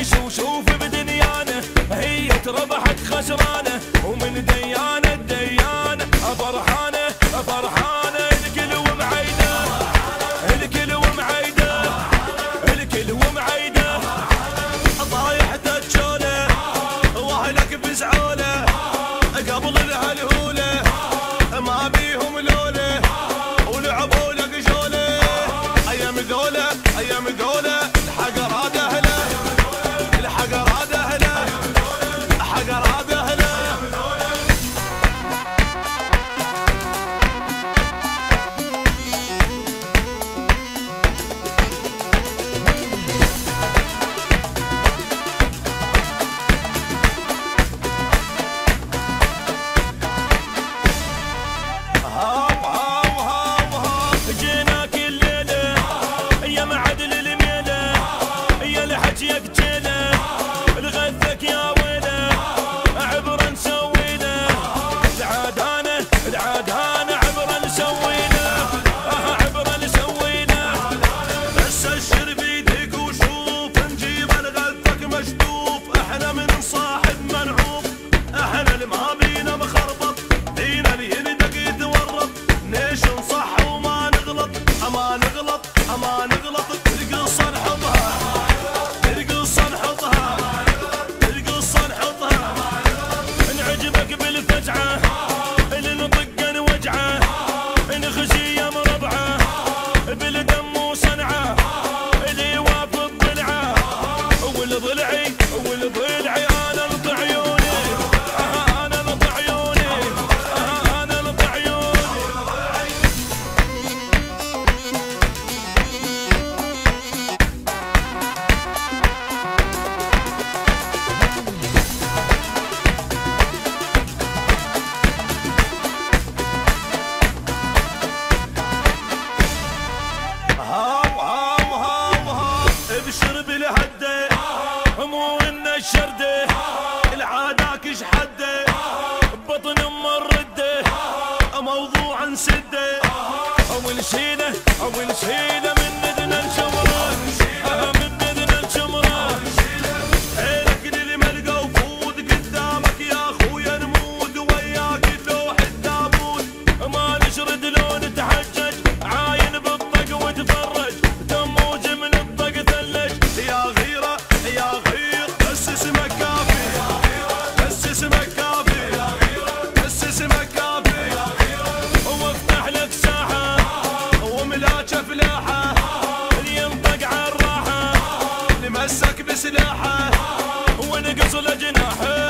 عيش وشوف بدنيانه هي تربحت خسرانة ومن ديانة الجيم ربعه بالدم شرده العاداك إيش حده ببطن أم الرده موضوع نسده اول شيله أو شيله سلاحه وأنا له جناحه